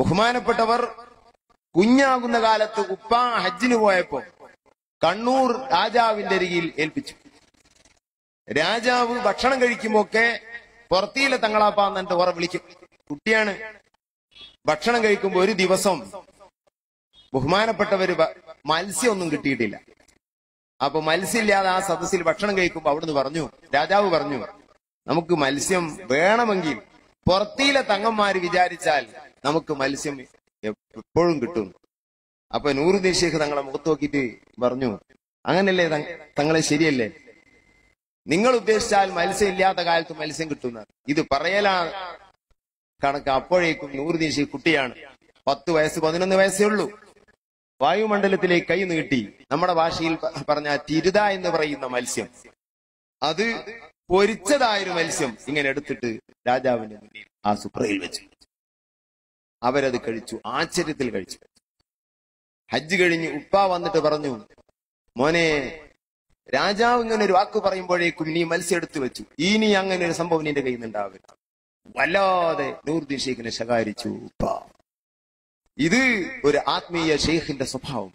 ബഹുമാനപ്പെട്ടവർ കുഞ്ഞാകുന്ന കാലത്ത് ഉപ്പ ഹജ്ജിന് പോയപ്പോ കണ്ണൂർ രാജാവിന്റെ അരികിൽ ഏൽപ്പിച്ചു. രാജാവ് ഭക്ഷണം കഴിക്കുമ്പോക്കെ പുറത്തിയിലെ തങ്ങളാപ്പാന്ന് എന്റെ ഓറെ വിളിക്കും. കുട്ടിയാണ് ഭക്ഷണം കഴിക്കുമ്പോ ഒരു ദിവസം ബഹുമാനപ്പെട്ടവര് മത്സ്യമൊന്നും കിട്ടിയിട്ടില്ല. അപ്പൊ മത്സ്യമില്ലാതെ ആ സദസ്സിൽ ഭക്ഷണം കഴിക്കുമ്പോ അവിടുന്ന് പറഞ്ഞു രാജാവ് പറഞ്ഞു നമുക്ക് മത്സ്യം വേണമെങ്കിൽ പുറത്തിയിലെ തങ്ങന്മാര് വിചാരിച്ചാൽ നമുക്ക് മത്സ്യം എപ്പോഴും കിട്ടും. അപ്പൊ നൂറുദ്ദീൻ ഷേഖ് തങ്ങളെ മുഖത്ത് നോക്കിയിട്ട് പറഞ്ഞു അങ്ങനല്ലേ തങ്ങളെ ശരിയല്ലേ? നിങ്ങൾ ഉദ്ദേശിച്ചാൽ മത്സ്യം ഇല്ലാത്ത കാലത്ത് മത്സ്യം കിട്ടുന്ന ഇത് പറയലാ കണക്ക്. അപ്പോഴേക്കും നൂറുദ്ദീൻ ഷേഖ് കുട്ടിയാണ്. പത്ത് വയസ്സ് പതിനൊന്ന് വയസ്സേ ഉള്ളൂ. വായുമണ്ഡലത്തിലേക്ക് കൈ നീട്ടി നമ്മുടെ ഭാഷയിൽ പറഞ്ഞ തിരുത എന്ന് പറയുന്ന മത്സ്യം. അത് പൊരിച്ചതായൊരു മത്സ്യം ഇങ്ങനെ എടുത്തിട്ട് രാജാവിന്റെ മുന്നിൽ ആ സുപ്രയിൽ വെച്ചു. അവരത് കഴിച്ചു ആശ്ചര്യത്തിൽ കഴിച്ചു. ഹജ്ജ് കഴിഞ്ഞ് ഉപ്പ വന്നിട്ട് പറഞ്ഞു മോനെ രാജാവ് ഇങ്ങനെ ഒരു വാക്ക് പറയുമ്പോഴേക്കും നീ മത്സ്യം എടുത്തു വെച്ചു. ഇനി അങ്ങനെ ഒരു സംഭവം നിന്റെ കയ്യിൽ നിന്നുണ്ടാവില്ല വല്ലാതെ ഷെയ്ഖിനെ ശകാരിച്ചു ഉപ്പ. ഇത് ഒരു ആത്മീയ ഷെയ്ഖിന്റെ സ്വഭാവം